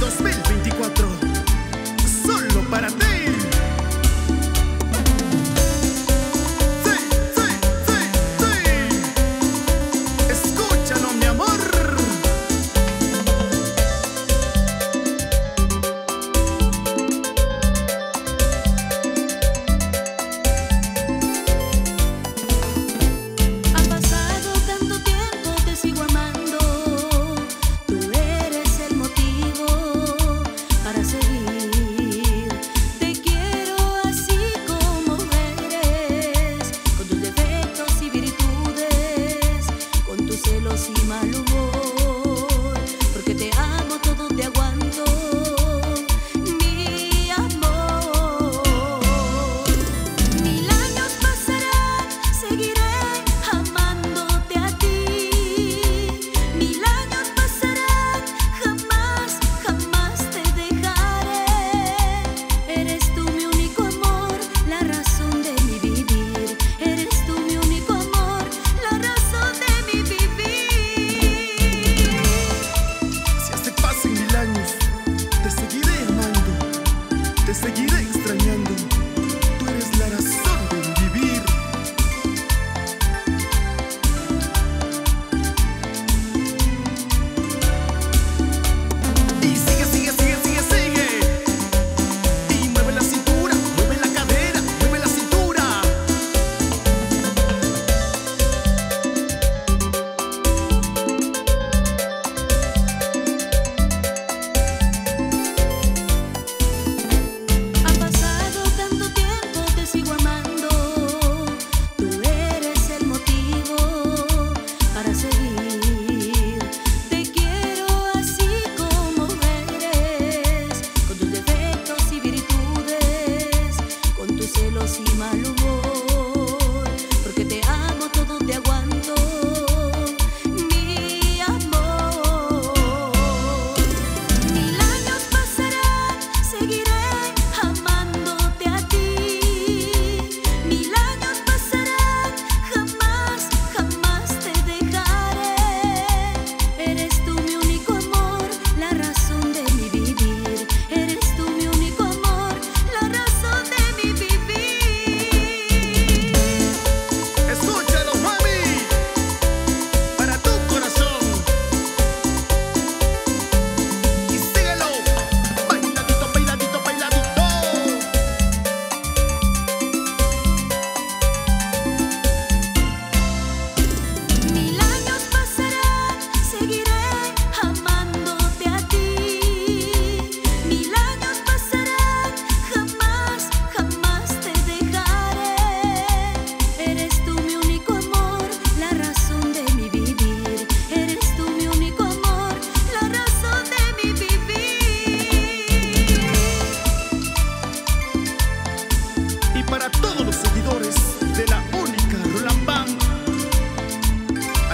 2024. Solo para ti. celos y mal.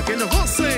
aquele roce.